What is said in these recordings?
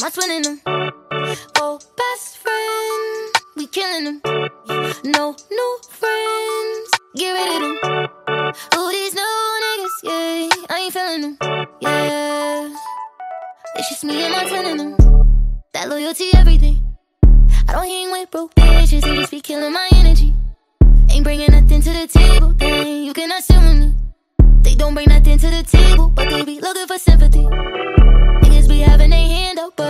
my twinnem. Oh, best friend, we killing them. No new friends, get rid of them. Oh, these new niggas, yeah, I ain't feeling them. Yeah, it's just me and my twinnem. That loyalty, everything. I don't hang with broke bitches, they just be killing my energy. Ain't bringing nothing to the table, then you sit with me. They don't bring nothing to the table, but they be looking for sympathy. Niggas be having their hand up, but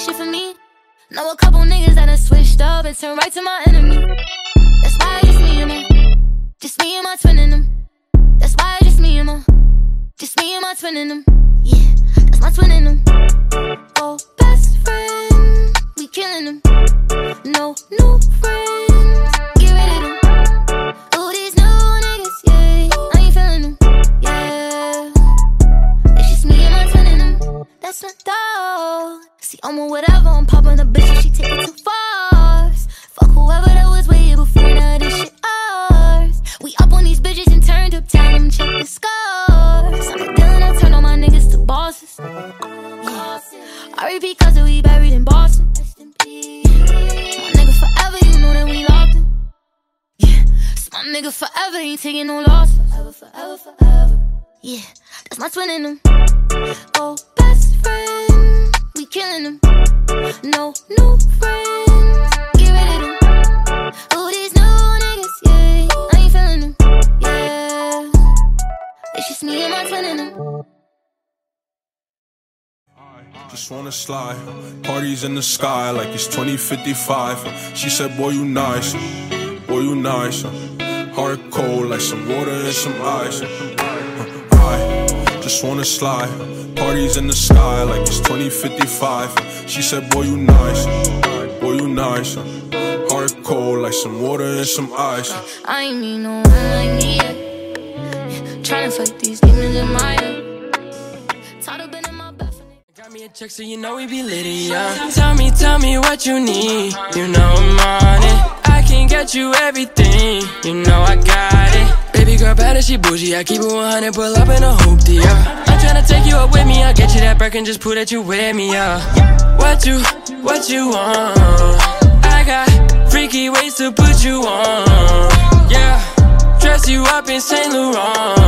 did shit for me. Know a couple niggas that done switched up and turned right to my enemy. That's why it's just me and my, just me and my twinnem. That's why it's just me and my, just me and my twinnem. Yeah, that's my twinnem. Oh, best friend, we killing them. No new friends, my dog. See, I'm on whatever, I'm popping a bitch she take it too far. Fuck whoever that was way before, now this shit ours. We up on these bitches and turned up, them check the scores. I'm a dealer, I turn all my niggas to bosses. Yeah. Repeat, cause we buried in Boston. My nigga forever, you know that we locked in. Yeah, my nigga forever, ain't taking no loss. Forever, forever, forever. Yeah, that's my twinnem. Oh, killing them. No new friends, get rid of them. Oh, these new niggas, yeah, I ain't feeling them. Yeah, it's just me and my twinnem. Just wanna slide. Parties in the sky like it's 2055. She said, Boy, you nice. Boy, you nice. Heart cold like some water and some ice. I just wanna slide. Parties in the sky like it's 2055. She said, Boy, you nice. Boy, you nice. Heart cold like some water and some ice. I ain't mean no one like me yet. Yeah, tryna fight these demons in my head. Tired of being in my bed for niggas. Got me a check so you know we be litty, yeah. Tell me, tell me what you need. You know I'm on it. Can get you everything. You know I got it. Baby girl, better she bougie. I keep it 100, pull up in a hoopty, yeah. I'm tryna take you up with me. I'll get you that Birkin, just prove that you with me, yeah. What you, what you want? I got freaky ways to put you on, yeah. Dress you up in Saint Laurent,